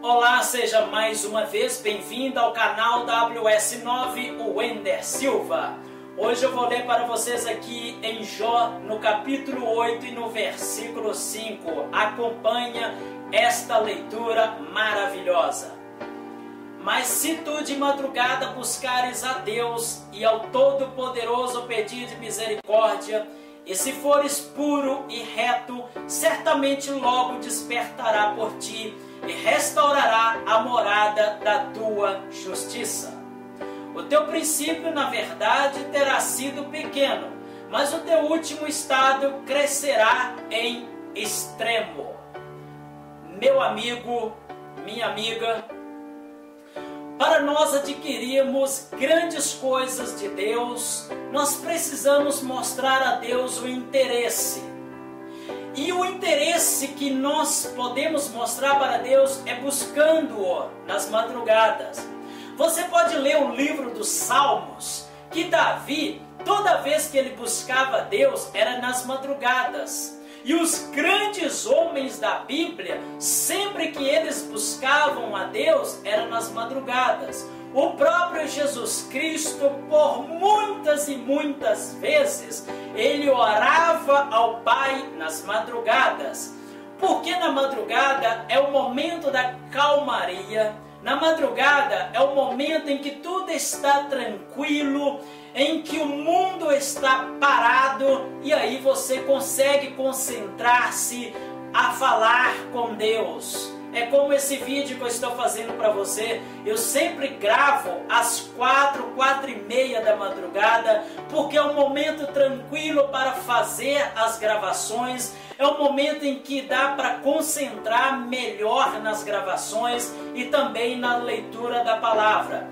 Olá, seja mais uma vez bem-vindo ao canal WS9, o Wender Silva. Hoje eu vou ler para vocês aqui em Jó, no capítulo 8 e no versículo 5. Acompanha esta leitura maravilhosa. Mas se tu de madrugada buscares a Deus e ao Todo-Poderoso pedir de misericórdia, e se fores puro e reto, certamente logo despertará por ti e restaurará a morada da tua justiça. O teu princípio, na verdade, terá sido pequeno, mas o teu último estado crescerá em extremo. Meu amigo, minha amiga, para nós adquirirmos grandes coisas de Deus, nós precisamos mostrar a Deus o interesse. E interesse que nós podemos mostrar para Deus é buscando-o nas madrugadas. Você pode ler o livro dos Salmos, que Davi, toda vez que ele buscava Deus, era nas madrugadas. E os grandes homens da Bíblia, sempre que eles buscavam a Deus, era nas madrugadas. O próprio Jesus Cristo, por muitas e muitas vezes, ele orava ao Pai nas madrugadas. Porque na madrugada é o momento da calmaria, na madrugada é o momento em que tudo está tranquilo, em que o mundo está parado e aí você consegue concentrar-se a falar com Deus. É como esse vídeo que eu estou fazendo para você. Eu sempre gravo às quatro, quatro e meia da madrugada, porque é um momento tranquilo para fazer as gravações. É um momento em que dá para concentrar melhor nas gravações e também na leitura da palavra.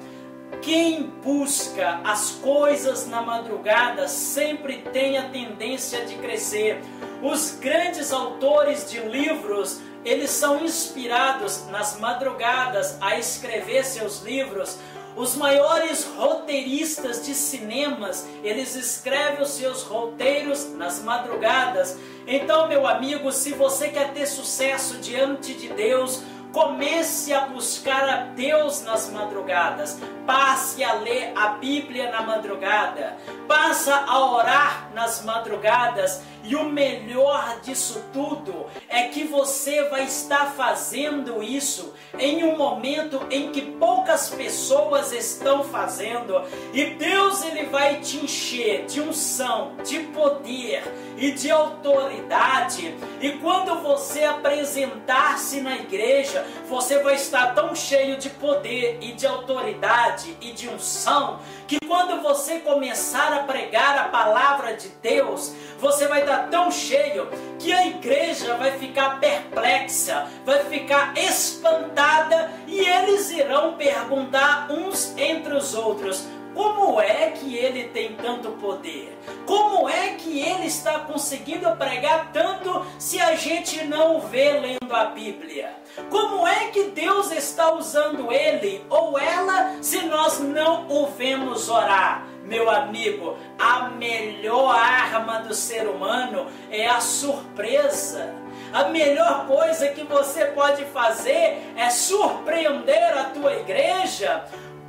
Quem busca as coisas na madrugada sempre tem a tendência de crescer. Os grandes autores de livros, eles são inspirados nas madrugadas a escrever seus livros. Os maiores roteiristas de cinemas, eles escrevem os seus roteiros nas madrugadas. Então, meu amigo, se você quer ter sucesso diante de Deus, Comece a buscar a Deus nas madrugadas. Passe a ler a Bíblia na madrugada. Passa a orar nas madrugadas. E o melhor disso tudo é que você vai estar fazendo isso em um momento em que poucas pessoas estão fazendo. E Deus ele vai te encher de unção, de poder e de autoridade. E quando você apresentar-se na igreja, você vai estar tão cheio de poder e de autoridade e de unção que quando você começar a pregar a palavra de Deus, você vai estar tão cheio que a igreja vai ficar perplexa, vai ficar espantada e eles irão perguntar uns entre os outros: como é que ele tem tanto poder? Como é que ele está conseguindo pregar tanto se a gente não o vê lendo a Bíblia? Como é que Deus está usando ele ou ela se nós não o vemos orar? Meu amigo, a melhor arma do ser humano é a surpresa. A melhor coisa que você pode fazer é surpreender a tua igreja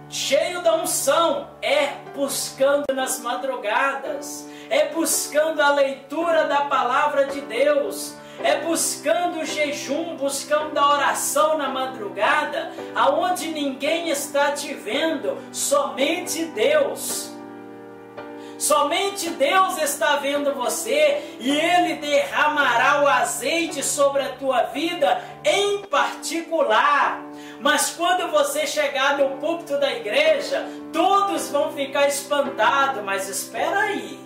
cheio da unção, é buscando nas madrugadas, é buscando a leitura da palavra de Deus, é buscando o jejum, buscando a oração na madrugada, aonde ninguém está te vendo, somente Deus. Somente Deus está vendo você e Ele derramará o azeite sobre a tua vida em particular. Mas quando você chegar no púlpito da igreja, todos vão ficar espantados. Mas espera aí,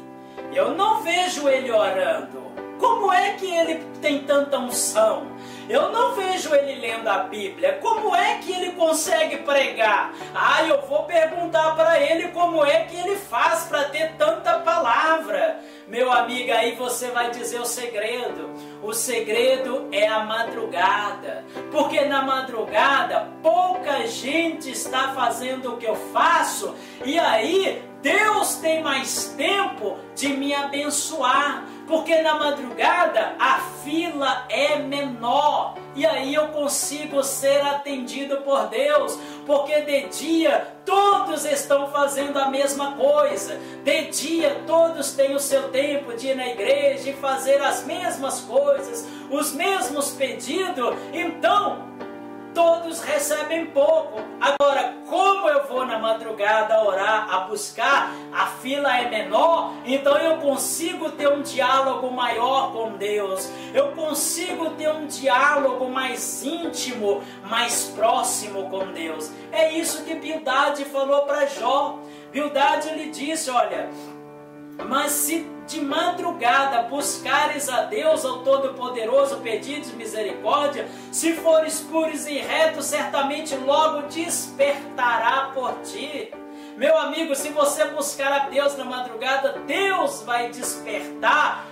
eu não vejo ele orando. Como é que ele tem tanta unção? Eu não vejo ele lendo a Bíblia. Como é que ele consegue pregar? Ah, eu vou perguntar para ele como é que ele faz para ter tanta palavra. Meu amigo, aí você vai dizer o segredo. O segredo é a madrugada. Porque na madrugada pouca gente está fazendo o que eu faço e aí Deus tem mais tempo de me abençoar, porque na madrugada a fila é menor e aí eu consigo ser atendido por Deus, porque de dia todos estão fazendo a mesma coisa, de dia todos têm o seu tempo de ir na igreja e fazer as mesmas coisas, os mesmos pedidos, então todos recebem pouco. Agora, como eu vou na madrugada orar, a buscar, a fila é menor, então eu consigo ter um diálogo maior com Deus. Eu consigo ter um diálogo mais íntimo, mais próximo com Deus. É isso que Bildade falou para Jó. Bildade lhe disse, olha, mas se de madrugada buscares a Deus, ao Todo-Poderoso, pedides misericórdia, se fores puros e retos, certamente logo despertará por ti. Meu amigo, se você buscar a Deus na madrugada, Deus vai despertar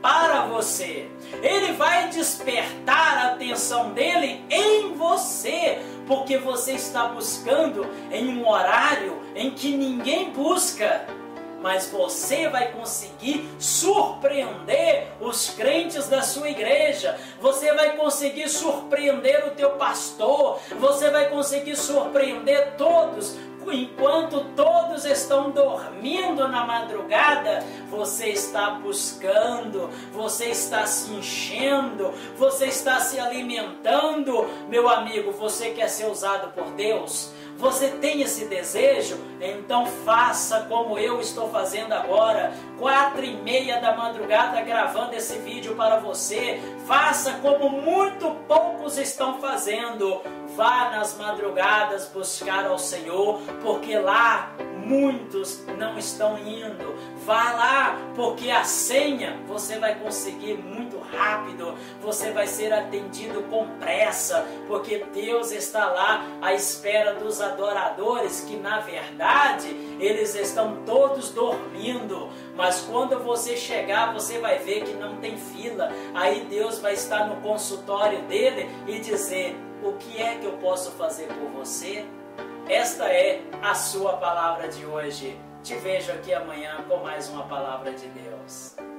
para você. Ele vai despertar a atenção dele em você, porque você está buscando em um horário em que ninguém busca mas você vai conseguir surpreender os crentes da sua igreja, você vai conseguir surpreender o teu pastor, você vai conseguir surpreender todos. Enquanto todos estão dormindo na madrugada, você está buscando, você está se enchendo, você está se alimentando. Meu amigo, você quer ser usado por Deus? Você tem esse desejo? Então faça como eu estou fazendo agora, quatro e meia da madrugada gravando esse vídeo para você. Faça como muito poucos estão fazendo. Vá nas madrugadas buscar ao Senhor, porque lá muitos não estão indo. Vá lá, porque a senha você vai conseguir muito rápido, você vai ser atendido com pressa, porque Deus está lá à espera dos adoradores que na verdade eles estão todos dormindo. Mas quando você chegar, você vai ver que não tem fila. Aí Deus vai estar no consultório dele e dizer: O que é que eu posso fazer por você? Esta é a sua palavra de hoje. Te vejo aqui amanhã com mais uma palavra de Deus.